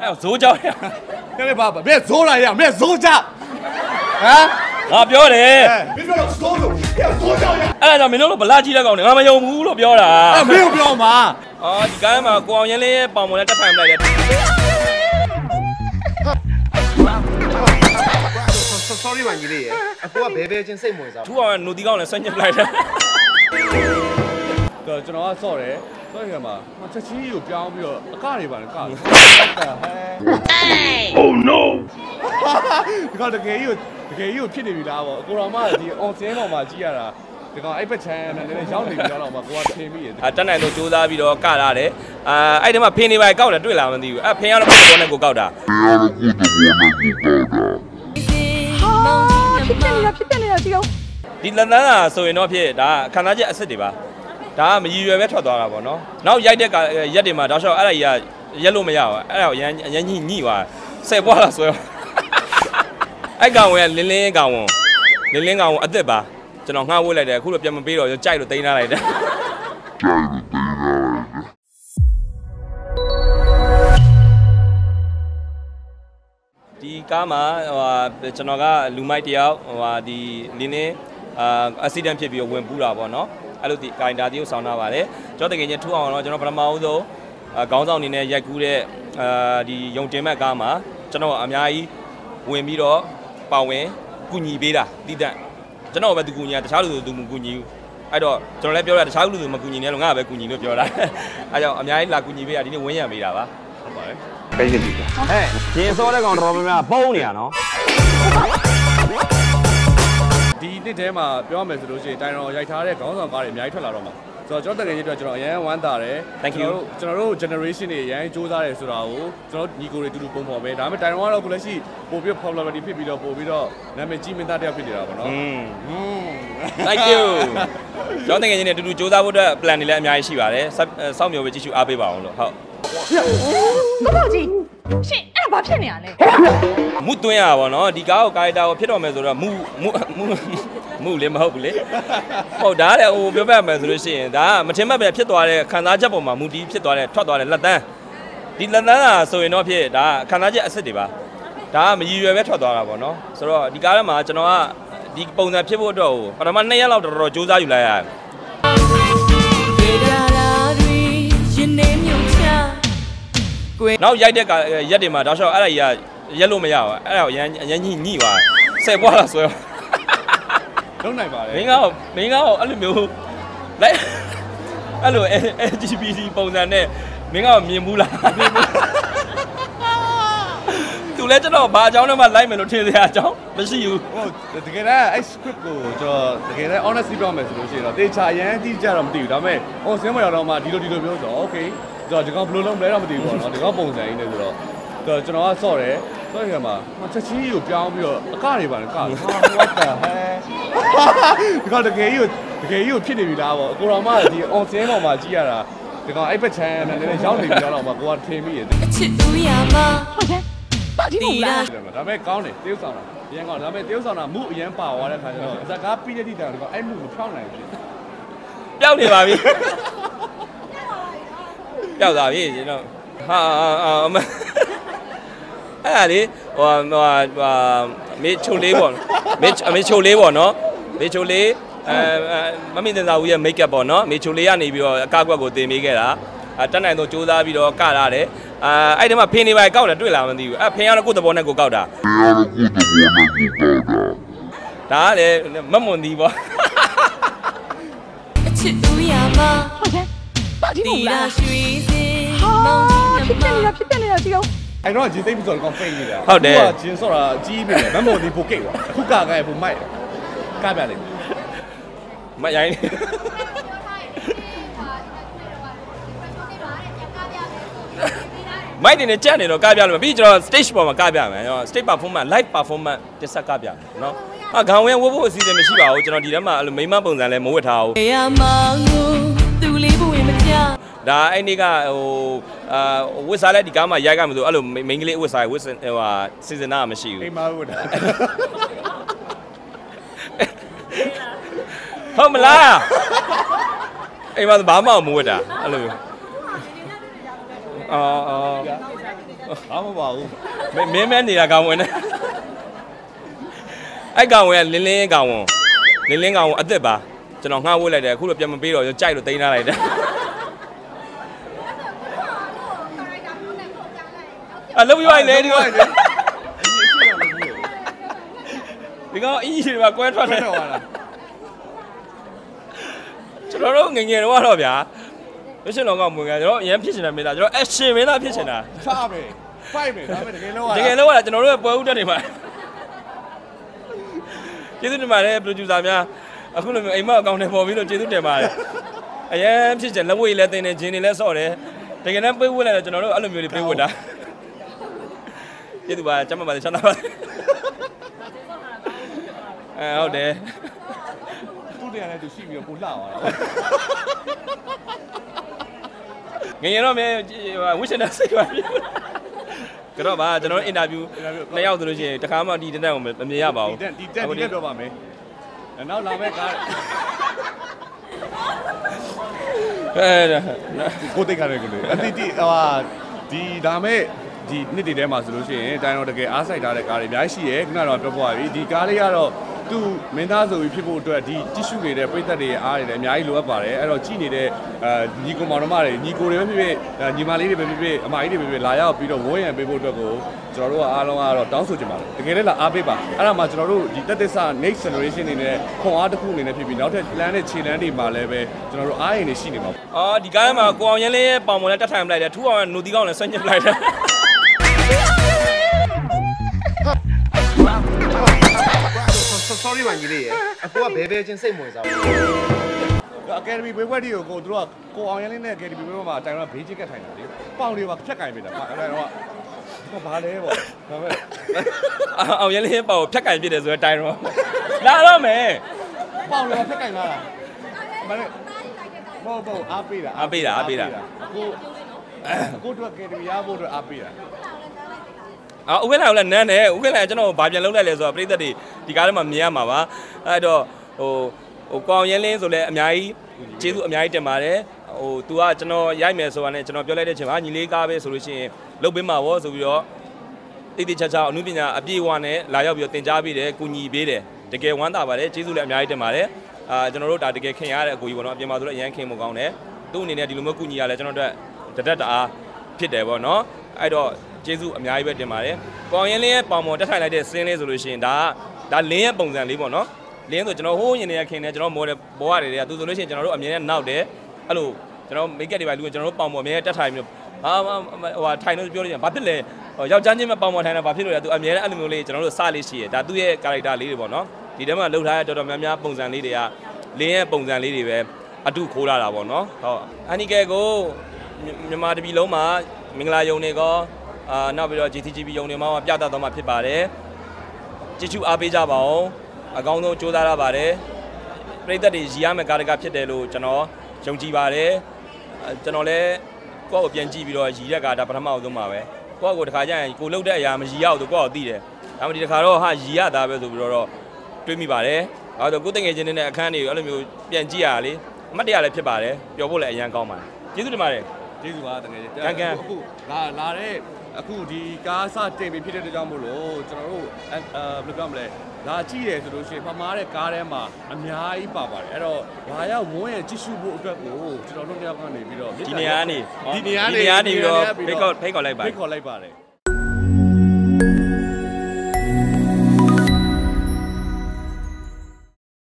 အဲ့ဇိုးကြောက်ရကဲပါပါမင်းဇိုးလာရမင်းဇိုးချဟမ်ငါပြောတယ်မင်းပြောတော့ဇိုးလို့ကဲဇိုးချရအဲ့ဒါကြောင့်မင်းတို့လိုဗလာကြီးတဲ့ကောင်တွေငါမယုံဘူးလို့ပြောတာအဲ့မင်းပြောမှာအော်ဒီကားမှာကိုအောင်ရင်လေးရဲ့ပေါင်ပေါ်နဲ့တက်ထိုင်ပလိုက်တယ် sorry မကြီးလေးရအကူကဘဲဘဲချင်းစိတ်ဝင်စားသူ့အောင်နိုတီကောင်လည်းဆွညစ်ပလိုက်တယ်တော့ကျွန်တော်ကဆော့တယ် ဆော့ရမှာချက်ချီကိုပြောင်းပြီးတော့အကတွေပါလေကဟဲ Oh no ဒီကောင်တကယ်ကြီးကိုတကယ်ကြီးကိုဖြစ်နေပြီလားပေါ့ကိုတော်မဒီ on scene ပေါ်မှာကြည့်ရတာဒီကောင်အဲ့ဘက်ချမ်းနဲ့နည်းနည်းရောက်နေပြီတော့မှကိုကထင်မိရတယ်အတက်နိုင်တော့စူးစမ်းပြီးတော့ကလာတယ်အာအဲ့ဒီမှာဖင်းနေပါကောက်တယ်တွေ့လာမသိဘူးအဲ့ဖင်းကတော့ကိုယ်ပေါ်နဲ့ကိုကောက်တာဖြစ်တယ်နေတာဖြစ်တယ်နေတာဒီကောင်ဒီလက်သန်းဟာဆိုရင်တော့ဖြစ်ဒါခန္ဓာချက်အစ်စ်တွေပါ ဒါကမရည်ရွယ်ပဲထွက်သွားတာပေါ့နော်နောက်ရိုက်တဲ့ရက်တွေမှာတောက်လျှောက်အဲ့ဒါကြီးကရက်လို့မရဘူးအဲ့ဒါကိုရမ်းရမ်းညှိညှိသွားဆယ်ပွားလာဆိုရောအဲ့ကောင်ကလင်းလင်းကောင်ဝန်လင်းလင်းကောင်ဝန်အသက်ပါကျွန်တော်ငှားဝေးလိုက်တယ်အခုတော့ပြန်မပေးတော့ကြိုက်လို့တိန်းထားလိုက်တယ်ဒီကားမှာဟိုဟာကျွန်တော်ကလူမိုက်တယောက်ဟိုဟာဒီလင်းလင်းအာအက်ဆီဒန့်ဖြစ်ပြီးတော့ဝင်ပူးတာပေါ့နော် အဲ့လိုဒီဂိုင်တာတီကိုဆောင်းထားပါတယ်ကျွန်တော်တကယ်ချင်းထူအောင်တော့ကျွန်တော်ပထမဦးဆုံးအာခေါင်းဆောင်အနေနဲ့ရိုက်ကူးတဲ့အာဒီယုံတင်မဲ့ကားမှာကျွန်တော်အများကြီးဝင်ပြီးတော့ပါဝင်ကူညီပေးတာတည်တံ့ကျွန်တော်ပဲသူကူညီတာတခြားလူသူမကူညီဘူးအဲ့တော့ကျွန်တော်လည်းပြောတာတခြားလူသူမကူညီနဲ့လို့ငါပဲကူညီလို့ပြောတာအဲ့ကြောင့်အများကြီးလာကူညီပေးတာဒီနေ့ဝင်းရံပေးတာပါဟုတ်ပါတယ်ဟဲ့ရင်စောတဲ့ကောင်တော်တော်များများပုံးနေရနော် ဒီနှစ်ထဲမှာပြောရမယ်ဆိုလို့ရှိရင်တိုင်တော်ရိုက်ထားတဲ့ခေါင်းဆောင်ကားတွေအများကြီးထွက်လာတော့မှာဆိုတော့ကျွန်တော်တကယ်ကြီးအတွက်ကျွန်တော်အရန်ဝမ်းသာတယ် Thank you ကျွန်တော်တို့ generation တွေအရန်စူးစမ်းတယ်ဆိုတာကိုကျွန်တော်ညီကိုတွေတူတူပုံပေါ်ပဲဒါပေမဲ့တိုင်တော်ကတော့ခုလက်ရှိပိုပြီး popularity ဖြစ်ပြီးတော့ပိုပြီးတော့နာမည်ကြီးမင်းသားတယောက်ဖြစ်နေတာပေါ့နော်อืม Thank you ကျွန်တော်တကယ်ကြီးနဲ့တူတူစူးစမ်းဖို့အတွက် plan တွေလည်းအများကြီးရှိပါတယ်စောင့်မျှော်ပဲကြည့်ရှုအားပေးပါအောင်လို့ဟုတ်။ဘာလို့ကြီး။ရှင့် အဲ့ဒါဘာဖြစ်နေရလဲမူသွင်းရပါဘောနော်ဒီကားကိုကာရီတာကိုဖြစ်တော်မယ်ဆိုတော့မူမူမူမူလည်းမဟုတ်ဘူးလေဟုတ်ဒါလည်းဟိုပြောပြမယ်ဆိုလို့ရှိရင်ဒါကမထင်မှတ်ပဲဖြစ်သွားတဲ့ခံစားချက်ပေါ်မှာမူတီးဖြစ်သွားတဲ့ထွက်သွားတဲ့လက်သန်းဒီလက်သန်းဟာဆိုရင်တော့ဖြစ်ဒါကခံစားချက်အစ်စ်တွေပါဒါကမရည်ရွယ်ပဲထွက်သွားတာပေါ့နော်ဆိုတော့ဒီကားထဲမှာကျွန်တော်ကဒီပုံစံဖြစ်ဖို့အတွက်ဟိုပထမ2ရက်လောက်တော်တော်စူးစမ်းယူလိုက်ရတယ် နောက်ရိုက်တဲ့ရက်တွေမှာတောက်လျှောက်အဲ့ဒါကြီးကရက်လို့မရဘူးအဲ့ဒါကိုရမ်းရမ်းညှိညှိသွားဆယ်ပွားလာဆိုရောလုံးနိုင်ပါတယ်မင်းကတော့မင်းကတော့အဲ့လိုမျိုးလိုက်အဲ့လို LGBT ပုံစံနဲ့မင်းကမြင်ဘူးလားမြင်ဘူးသူလည်းကျွန်တော်ဘာအကြောင်းနဲ့မှလိုက်မယ်လို့ထင်စရာအကြောင်းမရှိဘူးဟုတ်တကယ်တမ်းအဲ့ script ကိုကျွန်တော်တကယ်တမ်း honestly ပြောမယ်ဆိုလို့ရှိရင်တော့တေချာရန်တိကျတော့မသိဘူးဒါပေမဲ့ on scene မှာရောက်တော့မှဒီလိုဒီလိုပြောဆိုတော့ okay ကျွန် တော်ဒီကောင်ဘယ်လိုလုပ်မလဲတော့မသိဘူးပေါ့နော်ဒီကောင်ပုံစံကြီးနေဆိုတော့ကျွန်တော်ကဆော့တယ်ဆော့ရမှာချက်ချီကိုပြောင်းပြီးတော့အကတွေပါလေကဟာ what the hell ဒီကောင်တကယ်ကြီးကိုတကယ်ကြီးကိုဖြစ်နေပြီလားပေါ့ကိုတော်မဒီ on scene ပေါ်မှာကြည့်ရတာဒီကောင်အဲ့ဘက်ချမ်းနဲ့နည်းနည်းရောက်နေပြီတော့မှကိုကထင်မိရတယ်ဟုတ်တယ်ဘာကြီးလို့လားဒါပေမဲ့ကောင်းတယ်တေးဥဆောင်တာအရင်ကောင်းဒါပေမဲ့တေးဥဆောင်တာမှုအရင်ပါသွားတဲ့ခါကျတော့ဇက်ကားပြီးတဲ့တိတောင်ဒီကောင်အဲ့မှုမဖြောင်းနိုင်ဘူးပျောက်နေပါပြီ ပျောက်သွားပြီကျွန်တော်ဟာအမအဲ့ဒါလေဟိုဟိုဟာမေချိုလေးပေါ့မေမေချိုလေးပေါ့နော်မေချိုလေးအဲမမင်းတင်စာဦးရဲ့ make up ပေါ့နော်မေချိုလေးကနေပြီးတော့အကားကွက်ကိုတင်ပေးခဲ့တာအတက်နိုင်တော့စူးစမ်းပြီးတော့ကလာတယ်အာအဲ့ဒီမှာဖင်းနေပါကောက်တယ်တွေ့လာမသိဘူးအဲ့ဖင်းကတော့ကိုယ့်သဘောနဲ့ကိုကောက်တာဒါကလည်းမမွန်သည်ပေါ့ဟုတ်တယ်ဘာ ကြီးလို့လားဟာဖြစ်တယ်နေတာဖြစ်တယ်နေတာဒီကောင်အဲ့တော့ဂျင်းသိမ့်ပြီးဆိုတော့ကောင်ပိတ်နေတာဟုတ်တယ်ကဂျင်းဆော့တာကြီးပြီလေမမော်ဒီပိုကိတ်ကွာအခုကကဲပိုမိုက်ကပြလေမရိုင်းမိုက်တင်နဲ့ကြက်နေတော့ကပြလို့ပြီးကျွန်တော် stage ပေါ်မှာကပြမယ်ကျွန်တော် stage performance live performance တစ်ဆက်ကပြမယ်နော်ဟာခေါင်းဝဲဝတ်ဖို့အစီအစဉ်မရှိပါဘူးကျွန်တော်ဒီထဲမှာအဲ့လိုမိမပုံစံလည်းမဝတ်ထားဘူး ဒါအဲ့နေ့ကဟိုအာဝတ်စားလဲဒီကားမှာရိုက်ကြမှာဆိုအဲ့လိုမိန်းကလေးဝတ်စားဝတ်ဟိုဟာစီစဉ်တာမရှိဘူးအိမ်မဟုတ်တာဟုတ်မလားအိမ်မှာဘာမှမဝတ်တာအဲ့လိုအော်အော်ဘာမှမပါဘူးမင်းမင်းမဲနေတာကောင်ဝင်နေအဲ့ကောင်ဝင်ကလင်းလင်းကောင်ဝင်လင်းလင်းကောင်ဝင်အစ်စ်ပါကျွန်တော်ငှားဝှက်လိုက်တယ်အခုတော့ပြန်မပေးတော့ကြိုက်လို့တင်ထားလိုက်တယ် အလုပ်ရိုက်လေဒီကောင်ဒီကောင်အင်းကြီးတွေပါကွဲထွက်တယ်တော့လာကျွန်တော်တို့ငယ်ငယ်တော့တော့ဗျာရရှင်လောကမွေကကျွန်တော်အရင်ဖြစ်ချင်တာမင်းသားကျွန်တော် action မင်းသားဖြစ်ချင်တာချပဲ fight ပဲဒါပေမဲ့တကယ်လို့တကယ်လို့ကကျွန်တော်တို့ရဲ့ပွဲဥတက်နေမှာကျေးဇူးတင်ပါတယ် producer များအခုလိုမျိုးအိမ်မအကောင့်ထဲပေါ်ပြီးလို့ကျေးဇူးတင်ပါတယ်အရင်ဖြစ်ချင်လက်ဝဲလည်းတင်နေဂျင်းတွေလည်းဆော့တယ်တကယ်တမ်းပေးဝတ်လိုက်တော့ကျွန်တော်တို့အဲ့လိုမျိုးတွေပေးဝတ်တာ ကျေးဇူးပါကျမ်းပါပါတယ်ချမ်းသာပါတယ်အဲဟုတ်တယ်သူ့တရားနဲ့သူရှိပြီးတော့ကိုလှသွားတာငယ်ငယ်တော့မြန်ဝစ်ရှင်တာစိတ်ပါပြီကတော့ပါကျွန်တော်အင်တာဗျူးနှစ်ယောက်ဆိုလို့ရှိရင်တခါမှဒီတက်တက်ကိုမမြင်ရပါဘူးဒီတက်ဒီတက်ဒီတက်ပြောပါမယ်နောက်လာမဲ့ကားအဲဒါကိုတိတ်ခါတယ်ကိုလေအတိတိဟိုဒီဒါမဲ့ ဒီနှစ်တည်းထဲမှာဆိုလို့ရှိရင်တိုင်းတော့တကယ်အားစိုက်ထားတဲ့ကားတွေအများကြီးရှိရဲခုနကတော့ပြောပြပါပြီဒီကားလေးကတော့သူမင်းသားဆိုပြီးဖြစ်ဖို့အတွက်ဒီတ िश ူနေတဲ့ပိတ်သက်တွေရဲ့အားတွေလည်းအများကြီးလိုအပ်ပါတယ်အဲ့တော့ကြည်နေတဲ့အာညီကောင်မောင်နှမတွေညီကိုတွေပဲဖြစ်ဖြစ်ညီမလေးတွေပဲဖြစ်ဖြစ်အမကြီးတွေပဲဖြစ်ဖြစ်လာရောက်ပြီးတော့ဝန်းရံပေးဖို့အတွက်ကိုကျွန်တော်တို့ကအားလုံးကတော့တောင်းဆိုချင်ပါတယ်တကယ်လည်းလာအားပေးပါအဲ့ဒါမှကျွန်တော်တို့ဒီတက်သစ္စာ next generation အနေနဲ့ခွန်အားတစ်ခုအနေနဲ့ဖြစ်ပြီးနောက်ထပ် plan နဲ့ခြေလမ်းတွေမှာလည်းပဲကျွန်တော်တို့အားရင်နေရှိနေမှာအော်ဒီကားထဲမှာကိုအောင်ရင်းလေးရဲ့ပေါင်ပေါ်နဲ့တက်ထိုင်ပလိုက်တယ်ထူအောင်နိုတီကောင်းလည်းဆွညစ်ပလိုက်တယ် sorry မကြီးလေးရအကူကဘဲဘဲချင်းစိတ်ဝင်စားဘူးအကယ်ဒမီဘေးဘွက်တီကိုကိုတို့ကကိုအောင်ရင်းလေးနဲ့အကယ်ဒမီဘေးဘွက်မှာတိုင်တော့ဘေးချစ်ကတ်ထိုင်တာလေပေါင်တွေပါဖြတ်ကင်ပေးတာအဲ့တော့ဟောဘာလဲပေါ့ဒါပေမဲ့အောင်ရင်းလေးရဲ့ပေါင်ကိုဖြတ်ကင်ပြစ်တယ်ဆိုတော့တိုင်တော့လာတော့မယ်ပေါင်တွေပါဖြတ်ကင်လာတာမနေ့ဘောဘောအားပေးတာအခုအခုတို့အကယ်ဒမီရဖို့အတွက်အားပေးတာ အော်ဥက္ကဋ္ဌကလည်းနန်းတယ်ဥက္ကဋ္ဌကကျွန်တော်ဘာပြန်လုပ်လိုက်လဲဆိုတော့ပြည်သက်တွေဒီကားထဲမှာမြင်ရမှာပါအဲ့တော့ဟိုဟိုကောင်းရင်းလင်းဆိုလဲအများကြီးကျေးဇူးအများကြီးတင်ပါတယ်ဟို तू ကကျွန်တော်ရိုက်မယ်ဆိုတာနဲ့ကျွန်တော်ပြောလိုက်တဲ့အချိန်မှာညီလေးကားပဲဆိုလို့ရှိရင်လုတ်ပေးမှာဗောဆိုပြီးတော့တိတိကျကျအမှုပညာအပြည့်အဝနဲ့လာရောက်ပြီးတော့တင် जा ပေးတယ်ကူညီပေးတယ်တကယ်ဝမ်းသာပါတယ်ကျေးဇူးလည်းအများကြီးတင်ပါတယ်အာကျွန်တော်တို့ဒါတကယ်ခင်ရတဲ့အကူကြီးပေါ့နော်အပြင်မှာဆိုတော့အရန်ခင်မှုကောင်းတယ်သူ့အနေနဲ့ဒီလိုမျိုးကူညီရလဲကျွန်တော်တို့တတက်တအားဖြစ်တယ်ပေါ့နော်အဲ့တော့ ကျေးဇူးအများကြီးပဲတင်ပါတယ်ကောင်းရင်လေးရဲ့ပေါင်ပေါ်တက်ထိုင်လိုက်တဲ့စင်းလေးဆိုလို့ရှိရင်ဒါကဒါလင်းရဲ့ပုံစံလေးပေါ့နော်လင်းဆိုကျွန်တော်ဟိုးရင်နေရခင်နေကျွန်တော်မော်တယ်ဘောရတယ်တွေကသူဆိုလို့ရှိရင်ကျွန်တော်တို့အမြင်နဲ့နောက်တယ်အဲ့လိုကျွန်တော်မိတ်ကက်တွေပါလူကကျွန်တော်တို့ပေါင်ပေါ်အမြင်နဲ့တက်ထိုင်ပြီးဟာဟိုဟာထိုင်လို့ပြောလို့ရှိရင်ဘာဖြစ်လဲယောက်ျားချင်းမပေါင်ပေါ်ထိုင်တာဘာဖြစ်လို့လဲသူအမြင်နဲ့အဲ့လိုမျိုးလေးကျွန်တော်တို့စလေးရှိရဒါသူ့ရဲ့ character လေးတွေပေါ့နော်ဒီထဲမှာလှုပ်ထားတဲ့တော်တော်များများပုံစံလေးတွေကလင်းရဲ့ပုံစံလေးတွေပဲအတုခိုးလာတာပေါ့နော်ဟုတ်အန်နီကယ်ကိုမြန်မာတပြည်လုံးမှာမင်္ဂလာယုံတွေကော အာနောက်ပြီးတော့ GTGB ယုံတွေမှာပြသတော့မှာဖြစ်ပါတယ်ကြည့်ချူအားပေးကြပါအောင်အကောင်းဆုံးစူးစမ်းရပါတယ်ပြည်သက်တွေရည်ရမယ့်ကာရကဖြစ်တယ်လို့ကျွန်တော်ယုံကြည်ပါတယ်အဲကျွန်တော်လည်းကိုယ့်ကိုပြန်ကြည့်ပြီးတော့ရည်ရက်ကာဒါပထမအောင်ဆုံးပါပဲကိုယ့်ကိုတခါကျရင်ကိုလှုပ်တဲ့အရာမရည်ရအောင်ဆိုကိုယ့်ကိုသိတယ်ဒါမှမဟုတ်ဒီတခါတော့ဟာရည်ရတာပဲဆိုပြီးတော့တွေးမိပါတယ်အဲတော့ကိုယ်တငယ်ချင်းတွေနဲ့အခန်းတွေကိုအဲ့လိုမျိုးပြန်ကြည့်ရတာလေအမှတ်တရလည်းဖြစ်ပါတယ်ပျော်ဖို့လည်းအရန်ကောင်းပါတယ်ကျေးဇူးတင်ပါတယ်ကျေးဇူးပါတကယ်ကံကံအခုလာလာတဲ့ အခုဒီကားစတင်ပြီးဖြစ်တဲ့ကြောင့်မို့လို့ကျွန်တော်တို့အဲဘယ်လိုပြောမလဲလာကြည့်ရဆိုလို့ရှိရင်ပမားတဲ့ကားထဲမှာအများကြီးပါပါတယ်အဲ့တော့လာရောက်ဝန်းရဲ့ကြည့်ရှုဖို့အတွက်ကိုကျွန်တော်တို့တယောက်ကနေပြီးတော့ဒီနေရာကနေဒီနေရာဒီနေရာနေပြီးတော့ဖိတ်ခေါ်ဖိတ်ခေါ်လိုက်ပါဖိတ်ခေါ်လိုက်ပါတယ်